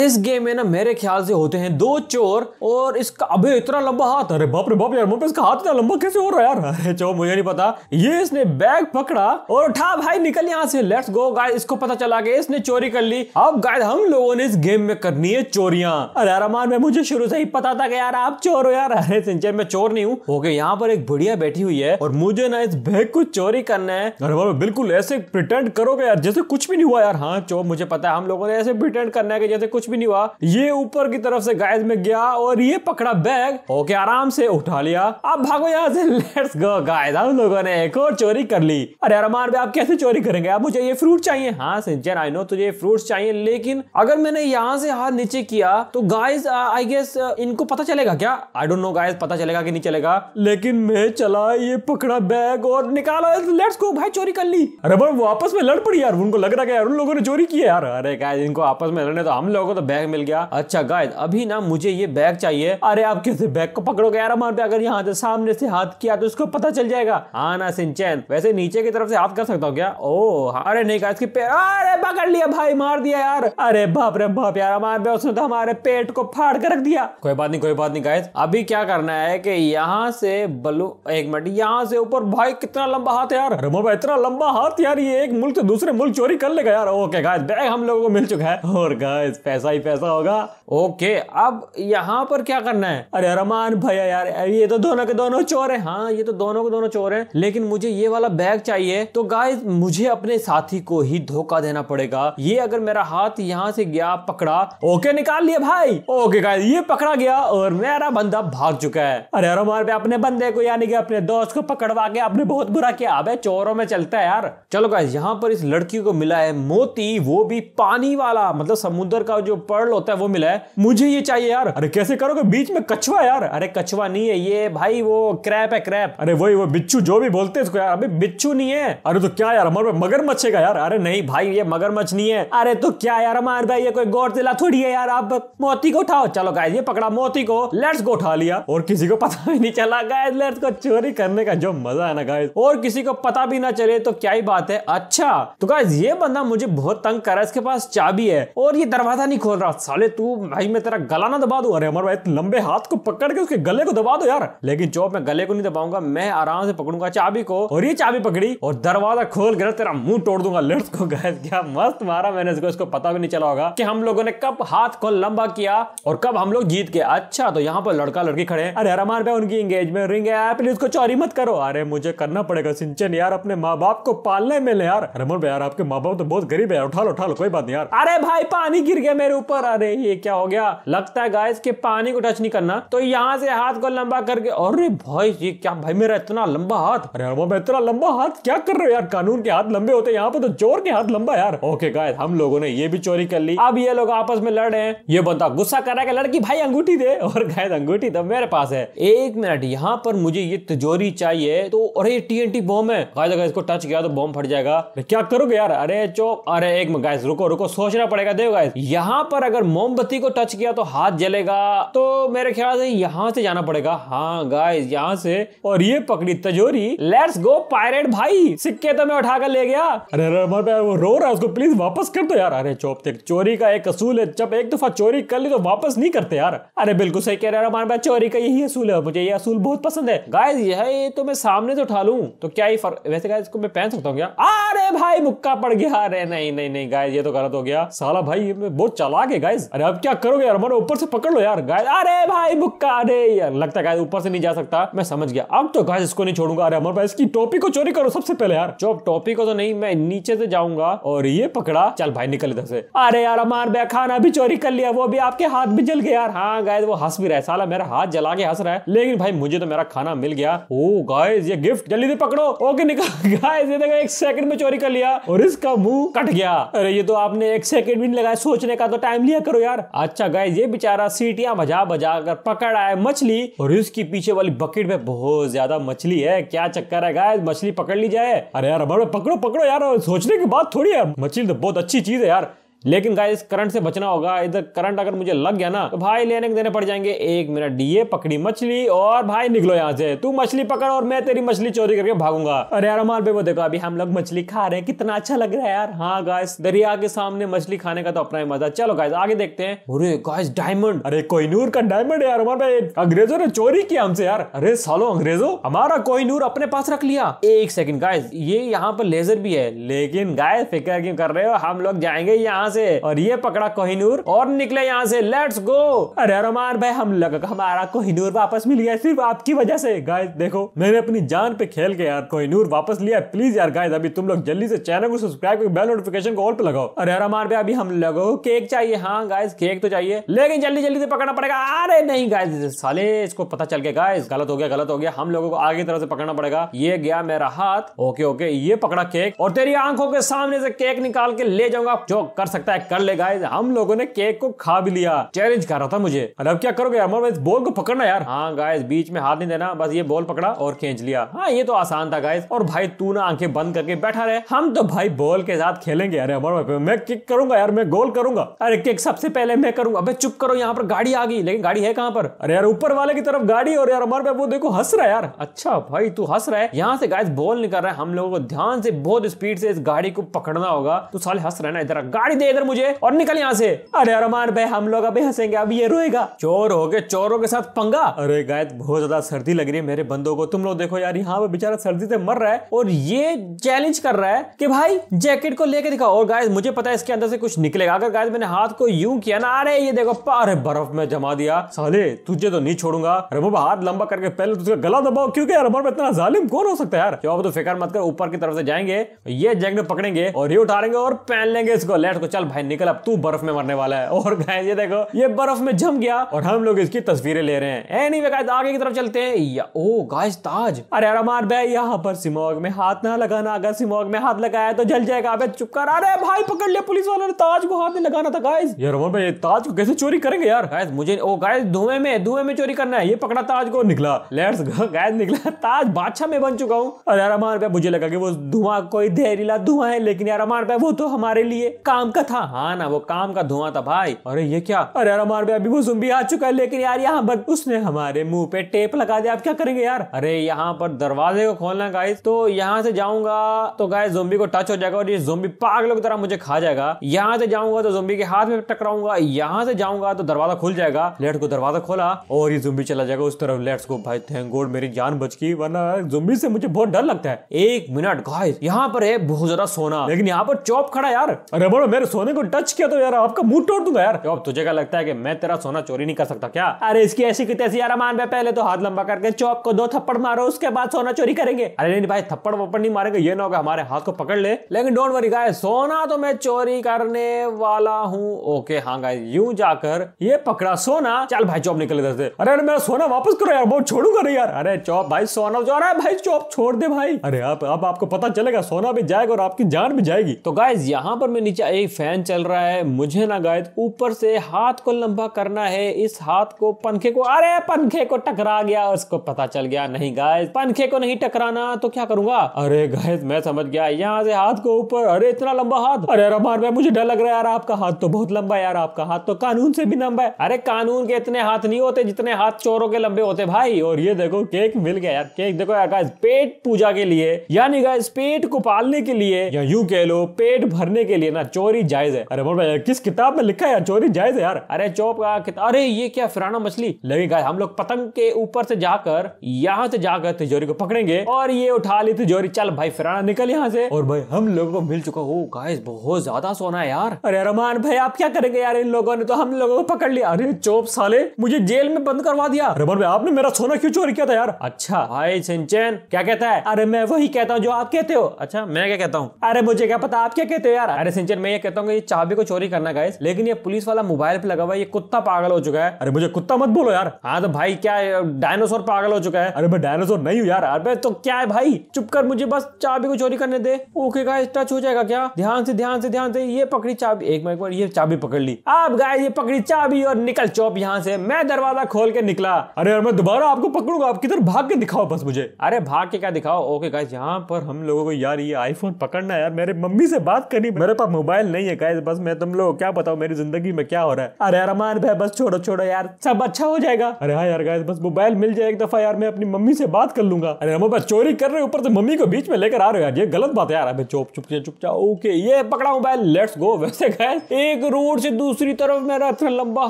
इस गेम में ना मेरे ख्याल से होते हैं दो चोर और इसका अबे इतना लंबा हाथ। अरे बाप रे बाप यार मुझे इसका हाथ इतना लंबा कैसे हो रहा है यार? अरे चो मुझे नहीं पता। ये इसने बैग पकड़ा और उठा, भाई निकल यहाँ से। लेट्स गो गाइस इसको पता चला कि इसने चोरी कर ली। अब गाइस हम लोगों ने इस गेम में करनी है चोरियाँ। अरे अरमान में मुझे शुरू से ही पता था कि यार आप चोर हो यार। अरे सिंचन, में चोर नहीं हूँ। ओके यहाँ पर एक बुढ़िया बैठी हुई है और मुझे ना इस बैग को चोरी करना है। अरे बिल्कुल ऐसे प्रिटेंड करोगे यार, जैसे कुछ भी नहीं हुआ यार। हाँ चोर, मुझे पता है, हम लोगों ने ऐसे प्रिटेंड करना है कि जैसे कुछ भी नहीं हुआ। ये ऊपर की तरफ़ से गायज में गया और ये पकड़ा बैग। ओके, आराम से उठा लिया। अब भागो यहाँ से। लेट्स गो गायज हम लोगों ने एक और चोरी कर ली। अरे अरमान भाई, आप कैसे चोरी करेंगे? अब मुझे ये फ्रूट चाहिए। हाँ सिंचन आई नो तुझे ये फ्रूट्स चाहिए, लेकिन अगर मैंने यहाँ से हाथ नीचे किया तो गाइस आई गेस इनको पता चलेगा क्या? आई डोंट नो गाइस पता चलेगा कि नहीं चलेगा। लेकिन मैं चला ये पकड़ा बैग और निकाला। लेट्स गो भाई, चोरी कर ली। अरे पर वो आपस में लड़ पड़ी यार। उनको लग रहा है यार उन लोगों ने चोरी की यार। अरे गाइस इनको आपस में लड़ने तो हम लोगों तो बैग मिल गया। अच्छा गाइस अभी ना मुझे ये बैग चाहिए। अरे आप कैसे बैग को पकड़ोगे यार पे? अगर यहाँ से सामने से हाथ किया तो उसको पता चल जाएगा। हाँ ना सिंचन वैसे नीचे की तरफ़ से हाथ कर सकता हूँ क्या? ओ हाँ, अरे नहीं गाइस की अरे पकड़ लिया भाई मार दिया यार। अरे बाप रे बाप यार हमारे उसने तो हमारे पेट को फाड़ कर रख दिया। कोई बात नहीं कोई बात नहीं गाइस अभी क्या करना है कि यहाँ से बलू एक मिनट यहाँ से ऊपर। भाई कितना लंबा हाथ है यार। अरे बाबा इतना लंबा हाथ यार ये। एक मुल्क से दूसरे मुल्क चोरी कर लेगा यार। ओके गाइस बैग हम लोगों को मिल चुका है। और गाइस पैसा ही पैसा होगा। ओके अब यहाँ पर क्या करना है? अरे रमान भैया यार ये तो दोनों के दोनों चोर है। हाँ ये तो दोनों के दोनों चोर है लेकिन मुझे ये वाला बैग चाहिए। तो गाइस मुझे अपने साथी को ही धोखा देना पड़ेगा। ये अगर मेरा हाथ यहाँ से गया पकड़ा। ओके निकाल लिया भाई। ओके गाइस ये पकड़ा गया और मेरा बंदा भाग चुका है। अरे रमान भाई अपने बंदे को यानी कि अपने दोस्त को पकड़वा के आपने बहुत बुरा किया। अब चोरों में चलता है यार। चलो गाय यहाँ पर इस लड़की को मिला है मोती वो भी पानी वाला मतलब समुद्र का जो पर्ल होता है वो मिला है। मुझे ये चाहिए यार। अरे कैसे करोगे? बीच में कछुआ यार। अरे कछुआ नहीं है ये, भाई वो क्रैप है, क्रैप। अरे वही, वो बिच्छू जो भी बोलते हैं इसको यार अबे बिच्छू नहीं है। अरे तो क्या यार, हमारे मगरमच्छ है यार? अरे नहीं भाई, ये मगरमच्छ नहीं है। अरे तो क्या यार, हमारे भाई ये कोई गौरजिला थोड़ी है यार, आप मोती को उठाओ। चलो गाइस ये पकड़ा मोती को लेट्स को उठा लिया। और किसी को पता भी नहीं चला गाइस लेट्स को चोरी करने का जो मज़ा है ना गाइस और किसी को पता भी ना चले तो क्या ही बात है। अच्छा तो गाय ये बंदा मुझे बहुत तंग कर इसके पास चाबी है। और ये दरवाज़ा नहीं खोल रहा, साले तू, भाई मैं तेरा गला ना दबा दूँ। अरे हमारे भाई, लंबे हाथ को पकड़ के उसके गले को दबा दो यार। लेकिन चौप मैं गले को नहीं दबाऊँगा, मैं आराम से पकड़ूँगा चाबी को। और ये चाबी पकड़ी, और दरवाज़ा खोल कर तेरा मुँह तोड़ दूँगा लेट्स को। गैस, क्या मस्त मारा मैंने इसको इसको पता भी नहीं चला होगा कि हम लोगों ने कब हाथ को लंबा किया और कब हम लोग जीत गए। अच्छा तो यहाँ पर लड़का लड़की खड़े अरे रमान पे उनकी एंगेजमेंट रिंग है प्लीज़ उसको चोरी मत करो। अरे मुझे करना पड़ेगा, सिंचन यार, अपने माँ बाप को पालने में यार। रमन भाई, यार, आपके माँ बाप तो बहुत गरीब है उठा लो उठा लो कोई बात नहीं यार। अरे भाई, पानी गिर गया मेरे ऊपर अरे ये क्या हो गया? लगता है गाइस के पानी को टच नहीं करना। तो यहाँ से हाथ को लंबा करके, अरे भाई, ये क्या भाई, मेरा इतना लंबा हाथ? अरे वो मैं इतना लंबा हाथ क्या कर रहे हो यार? कानून के हाथ लंबे होते हैं, यहाँ पे तो चोर के हाथ लंबा यार। ओके गाइस हम लोगों ने ये भी चोरी कर ली। अब ये लोग आपस में लड़ रहे हैं। ये बंदा गुस्सा कर रहा है लड़की भाई, अंगूठी दे। और गाइस अंगूठी तो मेरे पास है। एक मिनट यहाँ पर मुझे ये तिजोरी चाहिए। तो अरे ये टीएनटी बॉम्ब है। गाइस अगर इसको टच किया तो बॉम्ब फट जाएगा। क्या करोगे यार? अरे चो, अरे एक गाइस रुको रुको, सोचना पड़ेगा। देखो गाइस यहाँ पर अगर मोमबत्ती को टच किया तो हाथ जलेगा। तो मेरे ख्याल से यहाँ से जाना पड़ेगा। हाँ गाइस यहाँ से। और ये पकड़ी तिजोरी। लेट्स गो पायरेट भाई। सिक्के तो मैं उठाकर ले गया। अरे अरे वो रो रहा है उसको। प्लीज़ वापस कर दो यार। अरे, चौप देख, चोरी का एक असूल है। जब एक दफ़ा चोरी कर ली तो वापस नहीं करते यार। अरे, बिल्कुल सही कह रहे हैं हमारे भाई। चोरी का यही असूल है। मुझे ये असूल बहुत पसंद है। गाइस यह तो मैं सामने से उठा लूँ। तो क्या ही फ़र्क, वैसे गाइस इसको मैं पहन सकता हूँ क्या? अरे भाई, मुक्का पड़ गया। अरे, नहीं नहीं नहीं गाइस ये तो गलत हो गया। साला भाई, ये बहुत चालाक है गाइस अरे अब क्या करोगे यार? हमारे ऊपर से पकड़ लो यार गाइस अरे भाई मुक्का अरे यार, लगता है गाइस ऊपर से नहीं जा सकता। मैं समझ गया। अब तो गाइस इसको नहीं छोड़ूँगा। अरे अमर भाई, इसकी टोपी को चोरी करो सबसे पहले यार। चुप टोपी को तो नहीं, मैं नीचे से जाऊँगा और ये पकड़ा। चल भाई, निकल इधर से। अरे यार, अमार भाई, खाना भी चोरी कर लिया, वो भी आपके हाथ भी जल गए यार। हाँ गाइस वो हंस भी रहा है। साला, मेरा हाथ जला के हंस रहा है। लेकिन भाई, मुझे तो मेरा खाना मिल गया। ओ गाइस ये गिफ्ट जल्दी से पकड़ो। ओके, निकल। गाइस ये देखो, एक सेकंड में चोरी कर लिया और इसका मुँह कट गया। अरे, ये तो आपने एक सेकंड भी नहीं लगाया। सोचने का तो टाइम लिया करो यार। अच्छा गाय ये बेचारा सीटियाँ बजा बजा कर पकड़ है मछली और इसकी पीछे वाली बकेट में बहुत ज़्यादा मछली है। क्या चक्कर है गाय मछली पकड़ ली जाए। अरे यार पकड़ो पकड़ो यार। सोचने की बात थोड़ी है। मछली तो बहुत अच्छी चीज़ है यार। लेकिन गाइस करंट से बचना होगा। इधर करंट अगर मुझे लग गया ना तो भाई लेने के देने पड़ जाएँगे। एक मिनट, ये पकड़ी मछली और भाई निकलो यहाँ से। तू मछली पकड़ और मैं तेरी मछली चोरी करके भागूँगा। अरे यार हमारे वो देखो, अभी हम लोग मछली खा रहे हैं। कितना अच्छा लग रहा है यार। हाँ गाइस दरिया के सामने मछली खाने का तो अपना ही मज़ा। चलो गाइस आगे देखते हैं। अरे गाइस डायमंड अरे कोहिनूर का डायमंड यार हमारे अंग्रेज़ों ने चोरी किया हमसे यार। अरे सालो अंग्रेज़ों, हमारा कोहिनूर अपने पास रख लिया। एक सेकंड गाइस ये यहाँ पर लेजर भी है। लेकिन गाइस फ़िक्र क्यों कर रहे हो? हम लोग जाएँगे यहाँ से। और ये पकड़ा कोहिनूर और निकले यहाँ से। लेट्स गो अरे अरमान भाई, हम लोग, हमारा कोहिनूर वापस मिल गया सिर्फ़ आपकी वजह से। गाइस देखो, मैंने अपनी जान पे खेल के यार कोहिनूर वापस लिया प्लीज़ यार गाइस अभी तुम लोग जल्दी से चैनल को सब्सक्राइब करके बेल नोटिफिकेशन को ऑल पे लगाओ। अरे अरमान भाई, अभी हम लोगों केक चाहिए। हाँ गाइस केक तो चाहिए। लेकिन जल्दी जल्दी से पकड़ना पड़ेगा। अरे नहीं गाइस साले, इसको पता चल गया। गाइस गलत हो गया, गलत हो गया। हम लोगों को आगे तरह से पकड़ना पड़ेगा। ये गया मेरा हाथ। ओके ओके ये पकड़ा केक और तेरी आँखों के सामने से केक निकाल के ले जाऊँगा। जो कर सकता है कर ले गाइस हम लोगों ने केक को खा भी लिया। चैलेंज कर रहा था मुझे। अरे अब क्या करोगे? यार इस बॉल को पकड़ना यार। हाँ गाइस बीच में हाथ नहीं देना, बस ये बॉल पकड़ा और खींच लिया। हाँ ये तो आसान था गाइस और भाई, तू ना आँखें बंद करके बैठा रहे। हम तो भाई बॉल के साथ खेलेंगे। अरे अमर भाई, मैं किक करूँगा यार, मैं गोल करूँगा। अरे किक सबसे पहले मैं करूँगा। अबे चुप करो, यहाँ पर गाड़ी आ गई। लेकिन गाड़ी है कहाँ पर? अरे यार, ऊपर वाले की तरफ़ गाड़ी और यार, अमर भाई, वो देखो, हंस रहा है यार। अच्छा भाई, तू हंस रहा है। यहाँ से गाइस बॉल निकल रहा है। हम लोगों को ध्यान से, बहुत स्पीड से इस गाड़ी को पकड़ना होगा। तू साले हंस रहा ना, इधर गाड़ी दे इधर मुझे और निकल यहाँ से। अरे अरमान भाई, हम लोग अभी हंसेंगे अब ये रोएगा। चोर हो गए, चोरों के साथ पंगा। अरे गायत, बहुत ज़्यादा सर्दी लग रही है मेरे बंदों को। तुम लोग देखो यार, यहाँ पे बेचारा सर्दी से मर रहा है और ये चैलेंज कर रहा है कि भाई जैकेट को लेके दिखाओ। और गाय मुझे पता है इसके अंदर से कुछ निकलेगा। अगर गाय मैंने हाथ को यूँ किया ना, अरे ये देखो अरे बर्फ़ में जमा दिया। साले, तुझे तो नहीं छोड़ूँगा। अरे वो हाथ लंबा करके पहले तुझे गला दबाओ। क्योंकि यार हमारे इतना जालिम कौन हो सकता है यार? जो तो फ़िक्र मत कर, ऊपर की तरफ़ से जाएँगे, ये जैकेट पकड़ेंगे और ये उठाएँगे और पहन लेंगे इसको। लेट को चल भाई निकल, अब तू बर्फ़ में मरने वाला है। और गाय ये देखो, ये बर्फ़ में जम गया और हम लोग इसकी तस्वीरें ले रहे हैं। एनीवे गाइस आगे की तरफ़ चलते हैं। या, ओ गाइस ताज। अरे अरमान भाई यहाँ पर सिमोग में हाथ ना लगाना। अगर सिमोग में हाथ लगाया तो जल जाएगा। अबे, चुप कर। अरे, भाई, पकड़ लिया पुलिस वालों ने। ताज को हाथ नहीं लगाना था गाइस यार अरमान भाई ताज को कैसे चोरी करेंगे यार? गाइस मुझे, ओ गाइस धुएँ में धुएँ में चोरी करना है। ये पकड़ा ताज को। निकला। लेट्स गो गाइस निकला। ताज बादशाह में बन चुका हूँ। अरे यार अरमान भाई, मुझे लगा कि वो धुआँ, कोई देहरीला धुआँ है। लेकिन यार, अरमान भाई, वो तो हमारे लिए काम का था। हाँ ना वो काम का धुआँ था भाई। अरे ये क्या? अरे यार भाई अभी वो जुम्बी आ चुका है लेकिन यार यहाँ पर उसने हमारे मुँह पे टेप लगा दिया। आप क्या करेंगे यार? अरे यहाँ पर दरवाजे को खोलना गाइस तो यहाँ से जाऊँगा तो गाइस जोम्बी को टच हो जाएगा और ये जोम्बी पागलों की तरह मुझे खा जाएगा। यहाँ से जाऊँगा तो जोम्बी के हाथ में टकराऊँगा यहाँ से जाऊँगा तो दरवाज़ा खुल जाएगा। लेट को दरवाज़ा खोला और ये जोम्बी चला जाएगा उस तरफ़। लेट्स को भाई थैंक गॉड मेरी जान बच गई वरना जोम्बी से मुझे बहुत डर लगता है। एक मिनट गाइस यहाँ पर है बहुत ज़्यादा सोना लेकिन यहाँ पर चौप खड़ा यार। अरे बोलो मेरे सोने को टच किया तो यार आपका मुँह तोड़ दूँगा यार। चौप तुझे क्या लगता है कि मैं तेरा सोना चोरी नहीं कर सकता क्या? अरे इसकी ऐसी की तैसी यार मान में पहले तो हाथ लंबा करके चौप को दो थप्पड़ मारो उसके बाद सोना चोरी करेंगे। अरे नहीं भाई थप्पड़ वप्पड़ नहीं मारेंगे ये ना होगा हमारे हाथ को पकड़ ले। लेकिन डोंट वरी गाय सोना तो मैं चोरी करने वाला हूँ। ओके हाँ गाय यूँ जाकर ये पकड़ा सोना। चल भाई चौप निकल इधर से। अरे मेरा सोना वापस करो यार बहुत छोड़ूँगा नहीं यार। अरे चौप भाई सोना जो रहा है भाई चौप छोड़ दे भाई। अरे आप अब आपको पता चलेगा सोना भी जाएगा और आपकी जान भी जाएगी। तो गाइज़ यहाँ पर मैं नीचे एक फ़ैन चल रहा है, मुझे ना गाय ऊपर से हाथ को लंबा करना है, इस हाथ को पंखे को, अरे पंखे को टकरा गया, उसको पता चल गया, नहीं गाय पंखे को नहीं टकराना तो क्या करूँगा? अरे गाय मैं समझ गया, यहाँ से हाथ को ऊपर, अरे इतना लंबा हाथ, अरे रमान भाई, मुझे डर लग रहा है यार, आपका हाथ तो बहुत लंबा है यार, आपका हाथ तो कानून से भी लंबा है। अरे कानून के इतने हाथ नहीं होते जितने हाथ चोरों के लंबे होते भाई, और ये देखो, केक मिल गया यार, केक देखो यार गाइस पेट पूजा के लिए, यानी गाइस पेट को पालने के लिए, या यूँ कह लो, पेट भरने के लिए ना, चोरी जायज़ है। अरे बोल भाई, किस किताब में लिखा है यार? चोरी जायज़ है यार। अरे चौप का अरे ये क्या फिराना मछली? गाइस, हम लोग पतंग के ऊपर से जाकर, यहाँ से जाकर तिजोरी को पकड़ेंगे और ये उठा ली तिजोरी। चल भाई, फिराना निकल यहाँ से। और भाई, हम लोगों को मिल चुका हो। गाइस, बहुत ज़्यादा सोना है यार। अरे रमान भाई, आप क्या करेंगे यार इन लोगों ने? तो हम लोगों को पकड़ लिया। अरे चोप साले, मुझे जेल में बंद करवा दिया। रमान भाई, आपने मेरा सोना क्यों चोरी किया था यार? अच्छा भाई सिंचन, क्या कहता है? अरे मैं वही कहता हूँ जो आप कहते हो। अच्छा मैं क्या कहता हूँ? अरे मुझे क्या पता, आप क्या कहते हो यार? अरे सिंचन, मैं ये कहता हूँ ये चाबी को चोरी करना गाइस लेकिन ये पुलिस वाला मोबाइल पे लगा हुआ ये कुत्ता पागल हो चुका है। अरे मुझे कुत्ता मत बोलो यार। हाँ तो भाई, क्या डायनासोर पागल हो चुका है? अरे मैं डायनासोर नहीं हूँ यार। अरे तो क्या है भाई? चुप कर मुझे बस चाबी को चोरी करने दे। ओके गाइस टच हो जाएगा क्या? ध्यान से ध्यान से ध्यान से। ये पकड़ी चाबी। एक मिनट ये चाबी पकड़ ली। अब गाइस ये पकड़ी चाबी और निकल चौप यहाँ से। मैं दरवाज़ा खोल के निकला। अरे यार, मैं दोबारा आपको पकड़ूँगा। आप किधर भाग के दिखाओ बस मुझे। अरे भाग के क्या दिखाओ? ओके गाइस यहाँ पर हम लोगों को, यार, ये आईफोन पकड़ना यार। मेरे मम्मी से बात करनी। मेरे पास मोबाइल नहीं है गाइस बस मैं तुम लोग क्या बताऊँ, मेरी ज़िंदगी में क्या हो रहा है? अरे, अरमान भाई, बस छोड़ो छोड़ो यार, सब अच्छा हो जाएगा। अरे हाँ यार गाइस बस मोबाइल मिल जाए एक दफ़ा यार, मैं अपनी मम्मी से बात कर लूँगा। अरे भाई चोरी कर रहे ऊपर से मम्मी को बीच में लेकर आ रहे हो यार, ये गलत बात है यार, अबे चुप चुप चुप चुप ओके ये पकड़ा मोबाइल लेट्स गो वैसे गाइस एक रोड से दूसरी तरफ़ मेरा इतना लंबा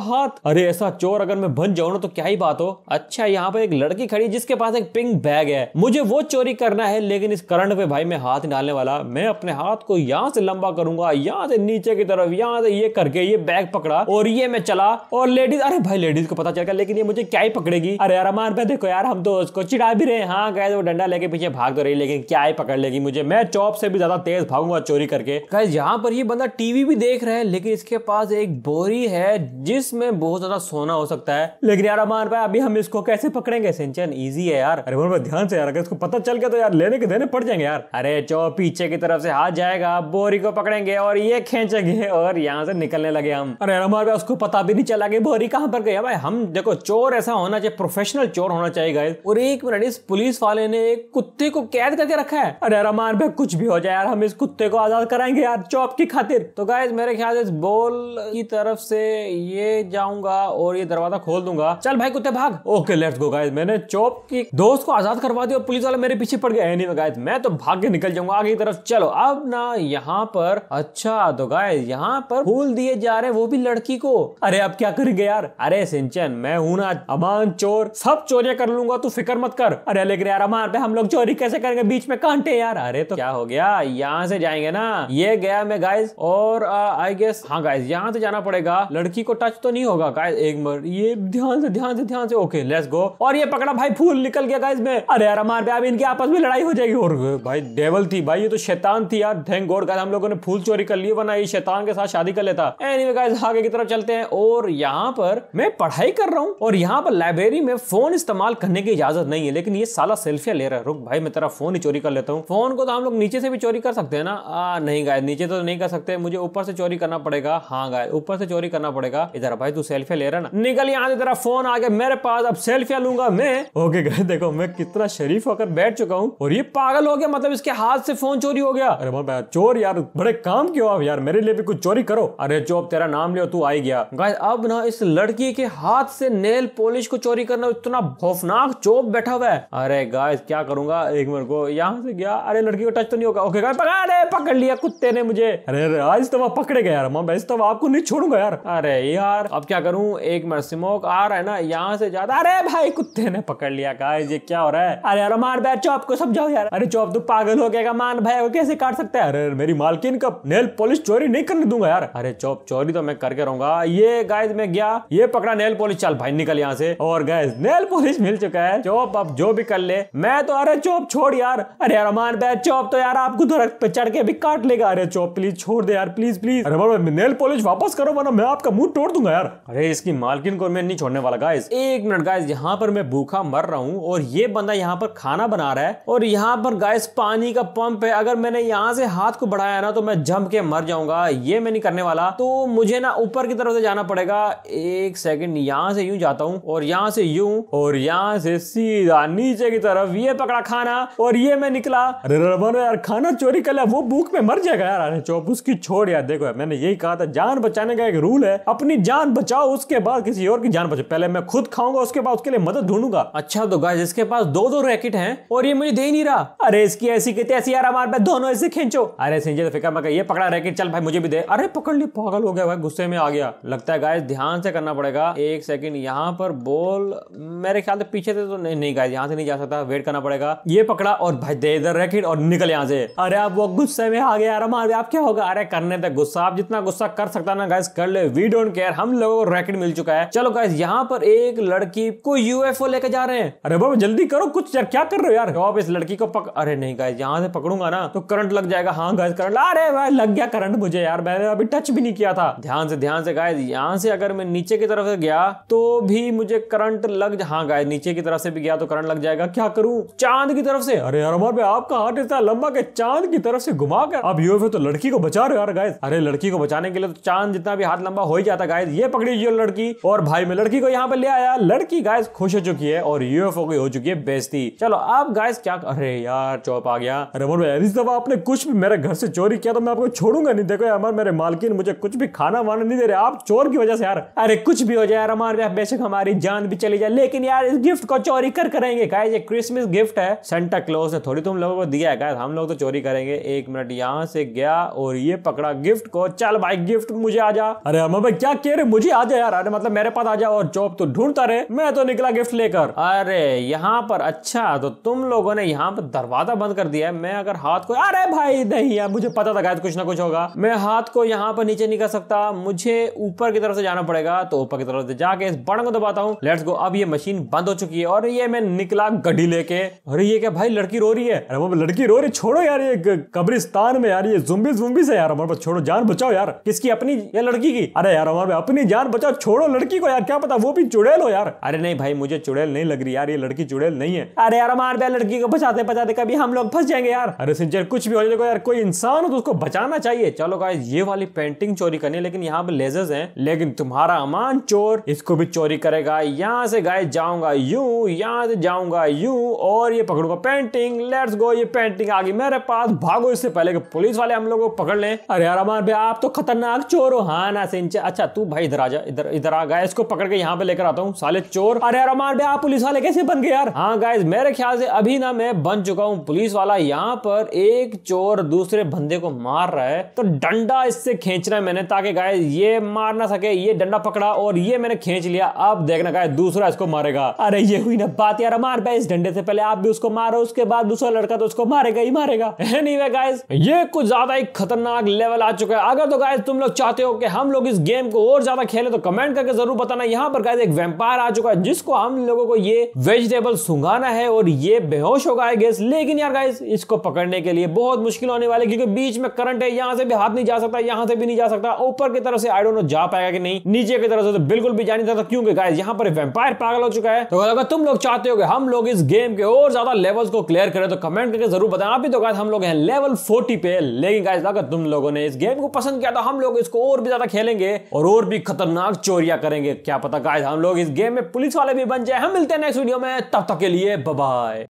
हाथ। अरे, ऐसा चोर अगर मैं बन जाऊँ ना तो क्या ही बात हो? अच्छा यहाँ पर एक लड़की खड़ी जिसके पास एक पिंक बैग है। मुझे वो चोरी करना है, लेकिन इस करंट पे भाई मैं हाथ डालने वाला, मैं अपने हाथ को यहाँ से लंबा करूँगा, यहाँ से नीचे की तरफ़, यहाँ से ये करके ये बैग पकड़ा और ये मैं चला और लेडीज़ अरे भाई लेडीज़ को पता चल गया, लेकिन ये मुझे क्या ही पकड़ेगी? अरे अरमान पे देखो यार, हम तो उसको चिढ़ा भी रहे हाँ। गए वो डंडा लेके पीछे भाग तो रही, लेकिन क्या ही पकड़ लेगी मुझे? मैं चौप से भी ज़्यादा तेज भागूँगा चोरी करके। गाइस यहाँ पर ये बंदा टीवी भी देख रहा है, लेकिन इसके पास एक बोरी है जिसमें बहुत ज़्यादा सोना हो सकता है। लेकिन यार, अमान भाई, अभी हम इसको कैसे पकड़ेंगे? सिंचन इजी है यार। अरे बोल ध्यान से यार, अगर इसको पता चल गया तो यार, लेने के देने पड़ जाएँगे यार। अरे चो पीछे की तरफ़ से हाथ जाएगा, बोरी को पकड़ेंगे और ये खींचेंगे और यहाँ से निकलने लगे हम। अरे हमारे उसको पता भी नहीं चला कि बोरी कहाँ पर गया भाई हम देखो, चोर ऐसा होना चाहिए प्रोफेशनल चोर होना चाहिए गाइस और एक मिनट इस पुलिस वाले ने एक कुत्ते को कैद करके रखा है। अरे रमान भाई, कुछ भी हो जाए यार, हम इस कुत्ते को आज़ाद कराएँगे यार चौप की खातिर। तो गाइस मेरे ख्याल इस बॉल की तरफ़ से ये जाऊँगा और ये दरवाज़ा खोल दूँगा। चल भाई, कुत्ते, भाग। ओके लेट्स गो गाइस मैंने चौप की दोस्त को आज़ाद करवा दिया पुलिस वाला मेरे पीछे पड़ गया नहीं गाइस मैं तो भाग के निकल जाऊँगा आगे की तरफ़। चलो, अब ना यहाँ पर अच्छा तो गाइस यहाँ पर फूल दिए जा रहे हैं वो भी लड़की को। अरे अब क्या करेंगे यार? अरे सिंचन, मैं हूँ ना अमान चोर। सब चोरियाँ कर लूँगा, तू फ़िक्र मत कर। अरे लेकिन यार अमान पे हम लोग चोरी कैसे करेंगे? बीच में कांटे यार। अरे तो क्या हो गया? यहाँ से जाएँगे ना? ये गया मैं गाइस और आई गेस हाँ गाइस यहाँ से जाना पड़ेगा। लड़की को टच तो नहीं होगा गाइस एक मिनट। ये ध्यान से ध्यान से ध्यान से। ओके लेट्स गो और ये पकड़ा भाई, फूल निकल गया गाइस में। अरे यार अमान पे अब इनके आपस में लड़ाई हो जाएगी। और, भाई डेवल थी भाई, ये तो शैतान थी यार। थैंक गॉड गाइस हम लोगों ने फूल चोरी कर लिए, वरना ये शैतान के साथ शादी कर लेता। एनीवे गाइस आगे की तरफ़ चलते हैं और यहाँ पर मैं पढ़ाई कर रहा हूँ और यहाँ पर लाइब्रेरी में फ़ोन इस्तेमाल करने की इजाज़त नहीं है लेकिन ये साला सेल्फिया ले रहा है। रुक भाई मैं तेरा फ़ोन ही चोरी कर लेता हूँ। फ़ोन को तो हम लोग नीचे से भी चोरी कर सकते हैं ना? आ, नहीं गाय नीचे तो नहीं कर सकते। मुझे ऊपर से चोरी करना पड़ेगा। हाँ गाय ऊपर से चोरी करना पड़ेगा। इधर भाई तू सेल्फिया ले रहा ना? निकल यहाँ से तेरा फ़ोन आ गया मेरे पास अब सेल्फिया लूँगा मैं। ओके गाय देखो मैं कितना शरीफ होकर बैठ चुका हूँ और ये पागल हो गया। मतलब इसके हाथ से फ़ोन चोरी हो गया। अरे चोर यार बड़े काम क्यों आप यार? मेरे लिए भी कुछ चोरी करो। अरे चोप तेरा नाम लियो, तू आई गया। गाइस अब ना इस लड़की के हाथ से नेल पॉलिश को चोरी करना इतना खौफनाक चोप बैठा हुआ है। अरे गाइस क्या करूँगा? एक मिनट को, यहाँ से गया। अरे लड़की को टच तो नहीं होगा। ओके गाइस पकड़ पकड़ लिया कुत्ते ने मुझे। अरे अरे, आज तो वह पकड़े गए यार। मैं तो आपको नहीं छोड़ूँगा यार। अरे यार, अब क्या करूँ? एक मिनट स्मोक आ रहा है ना, यहाँ से ज़्यादा। अरे भाई, कुत्ते ने पकड़ लिया गाइस ये क्या हो रहा है? अरे यार, मार बैठ चौप को समझाओ यार। अरे चौप, तू पागल हो गया मान भाई कैसे काट सकता है? अरे, मेरी मालकिन का नेल पॉलिश चोरी नहीं करने दूँगा यार। अरे चौप चोरी तो मैं करके रहूँगा। ये गाइस में गया। ये पकड़ा नेल पॉलिश चल भाई निकल यहाँ से। और गाइस नेल पॉलिश मिल चुका है। चौप अब जो भी कर ले। मैं तो अरे चौप छोड़ यार। अरे यार अमान बैठ चौप तो यार आपको तो पे चढ़ के भी काट लेगा। अरे चौप प्लीज़ छोड़ दे यार। प्लीज़ प्लीज़ अरे नेल पॉलिश वापस करो वरना मैं आपका मुँह तोड़ दूँगा यार। अरे इसकी मालकिन को मैं नहीं छोड़ने वाला गाइस एक मिनट गाइस यहाँ पर मैं भूखा मर रहा हूँ और ये बंदा यहाँ पर खाना बना रहा है। और यहाँ पर गाइस पानी का पंप है। अगर मैंने यहाँ से हाथ को बढ़ाया ना तो मैं जम के मर जाऊँगा। ये मैं नहीं करने वाला। तो मुझे ना ऊपर की तरफ़ से जाना पड़ेगा। एक सेकंड यहाँ से यूँ जाता हूँ और यहाँ से यूँ और यहाँ से सीधा नीचे की तरफ़। ये पकड़ा खाना और ये मैं निकला। अरे यार, खाना चोरी कर लिया, वो भूख में मर जाएगा यार। अरे चौप, उसकी छोड़ यार। देखो मैंने यही कहा था, जान बचाने का एक रूल है। अपनी जान बचाओ, उसके बाद किसी और की जान बचाओ। पहले मैं खुद खाऊँगा, उसके बाद उसके लिए मदद ढूंढूँगा। अच्छा तो गाइस इसके पास दो दो रैकेट हैं और ये मुझे दे नहीं रहा। अरे इसकी ऐसी की तैसी यार, हमारे पास दोनों ऐसे खींचो। अरे सिंजे तो फ़िक्र मत ये पकड़ा रैकेट चल भाई, मुझे भी दे। अरे, पकड़ ली, पागल हो गया भाई, गुस्से में आ गया। लगता है, गाइस, ध्यान से करना पड़ेगा। एक सेकंड, यहाँ पर बोल। मेरे ख्याल से पीछे से तो नहीं नहीं, गाइस, यहाँ से नहीं जा सकता। वेट करना पड़ेगा। ये पकड़ा और भाई, दे इधर रैकेट और निकल यहाँ से। अरे आप वो गुस्से में आ गया यार हमारे आप क्या होगा? अरे, करने तक गुस्सा। आप जितना गुस्सा कर सकता ना, गाइस, कर ले। वी डोंट केयर हम लोगों को रैकेट मिल चुका है। चलो, गाइस, यहाँ पर एक लड़की को यूएफओ लेके जा रहे हैं। अरे, बाबा, जल्दी करो, कुछ यार, क्या कर रहे हो यार? तो आप इस लड़की को पक, अरे, नहीं, गाइस, यहाँ से पकड़ूँगा ना तो करंट लग जाएगा। हाँ गाइस, करंट, अरे, भाई, लग गया करंट मुझे यार मैंने अभी टच भी नहीं किया था। ध्यान से ध्यान से गाइस यहाँ से अगर मैं नीचे की तरफ़ से गया तो भी मुझे करंट लग हाँ गाइस नीचे की तरफ़ से भी गया तो करंट लग जाएगा। क्या करूँ? चाँद की तरफ़ से। अरे यार भाई आपका हाथ इतना लंबा के चाँद की तरफ़ से घुमा कर। अब यूएफओ तो लड़की को बचा रहे हो यार गाइस अरे लड़की को बचाने के लिए तो चाँद जितना भी हाथ लंबा हो ही जाता गाइस ये पकड़ी ये लड़की। और भाई मैं लड़की को यहाँ पे ले आया। लड़की गाइस खुश हो चुकी है और यूएफओ की हो चुकी है बेजती चलो अब गाइस क्या अरे यार चौप आ गया। अरे बोल इस दफ़ा आपने कुछ भी मेरे घर से चोरी किया तो मैं आपको छोड़ूँगा नहीं। देखो यार मेरे मालकिन, मुझे कुछ भी खाना वाना नहीं दे रहे। आप चोर की वजह से यार। अरे कुछ भी हो जाए यार हमारे बेशक हमारी जान भी चली जाए। लेकिन यार, इस गिफ्ट को चोरी कर करेंगे। गाइस ये क्रिसमस गिफ्ट है। सेंटा क्लोज ने थोड़ी तुम लोगों को दिया है गाइस हम लोग तो चोरी करेंगे। एक मिनट यहाँ से गया और ये पकड़ा गिफ्ट को। चल भाई गिफ्ट मुझे आ जा। अरे अम्मा भाई, क्या कह रहे मुझे आ जा यार। अरे मतलब मेरे पास आ जा और जॉब तो ढूंढता रहे। मैं तो निकला गिफ्ट लेकर। अरे यहाँ पर अच्छा तो तुम लोगों ने यहाँ पर दरवाज़ा बंद कर दिया है। मैं अगर हाथ को अरे भाई, नहीं यार, मुझे पता था गाइस कुछ ना कुछ होगा। मैं हाथ को यहाँ पर नीचे नहीं कर सकता। मुझे ऊपर की तरफ़ से जाना पड़ेगा तो ऊपर की तरफ़ से जाके इस बटन को दबाता हूँ। लेट्स गो, अब ये मशीन बंद हो चुकी है और ये मैं निकला गड्डी लेके। अरे ये क्या भाई, लड़की रो रही है? अरे वो लड़की रो रही छोड़ो यार, ये कब्रिस्तान में यार, ये जुम्बी जुम्बी से यार हमारे छोड़ो, जान बचाओ यार। किसकी? अपनी, या लड़की की। अरे यार, हमारे अपनी जान बचाओ। छोड़ो लड़की को यार, क्या पता वो भी चुड़ैल हो यार। अरे नहीं भाई, मुझे चुड़ैल नहीं लग रही यार, ये लड़की चुड़ैल नहीं है। अरे यार, हमारे लड़की को बचाते बचाते कभी हम लोग फंस जाएँगे यार। अरे सिंचर, कुछ भी हो जाए यार, कोई इंसान हो तो उसको बचाना चाहिए। चलो गाइस ये वाली पेंटिंग चोरी करनी है, लेकिन यहाँ पे लेजर्स हैं, लेकिन तुम्हारा अमान चोर इसको भी चोरी करेगा। यहाँ से गाइस जाऊँगा, यू, यहाँ से जाऊँगा, यू, और ये पकड़ूँगा पेंटिंग लेट्स गो ये पेंटिंग आ गई मेरे पास। भागो इससे पहले कि पुलिस वाले हम लोग को पकड़ लें। अरे यार, अमान भाई, आप तो खतरनाक चोर हो। हाँ ना सिंचर अच्छा तू भाई इधर आ जा, इधर इधर आ। गाय इसको पकड़ के यहाँ पे लेकर आता हूँ, साले चोर। अरे यार, अमान भाई, आप पुलिस वाले कैसे बन गए यार? हाँ गाइस मेरे ख्याल से अभी ना मैं बन चुका हूँ। पुलिस वाला यहाँ पर एक चोर दूसरे बंदे को मार रहा है। तो डंडा इससे खींचना है मैंने, ताकि गाय ये मार ना सके, ये डंडा पकड़ा और ये मैंने खींच लिया। अब देखना गाय दूसरा इसको मारेगा। अरे ये हुई ना बात यार, मार भाई, इस डंडे से पहले आप भी उसको मारो, उसके बाद दूसरा लड़का तो उसको मारेगा ही मारेगा। Anyway गाइस ये कुछ ज़्यादा ही खतरनाक लेवल आ चुका है। अगर तो गाइस तुम लोग चाहते हो कि हम लोग इस गेम को और ज़्यादा खेले तो कमेंट करके ज़रूर बताना। यहाँ पर गाइस एक वेम्पायर आ चुका है, जिसको हम लोगों को ये वेजिटेबल सुंगाना है और ये बेहोश होगा गेस लेकिन यार गाइस इसको पकड़ने के लिए बहुत मुश्किल होने वाले क्योंकि बीच में करंट है, यहाँ से भी हाथ नहीं जा सकता, यहाँ से भी नहीं जा सकता। ऊपर की तरफ़ से आई डोंट नो जा पाएगा कि नहीं, नीचे की तरफ़ से तो बिल्कुल भी जा नहीं सकता। क्योंकि गाइस यहाँ पर वेम्पायर पागल हो चुका है। तो अगर तुम लोग चाहते हो कि हम लोग इस गेम के और ज़्यादा लेवल्स को क्लियर करें तो कमेंट करके ज़रूर बताएँ। अभी तो गाइस हम लोग हैं लेवल 40 पे। लेकिन गाइस अगर तुम लोगों ने इस गेम को पसंद किया तो हम लोग इसको और भी ज़्यादा खेलेंगे और और भी खतरनाक चोरिया करेंगे। क्या पता गाइस हम लोग इस गेम में पुलिस वाले भी बन जाए। हम मिलते हैं नेक्स्ट वीडियो में। तब तक के लिए बाय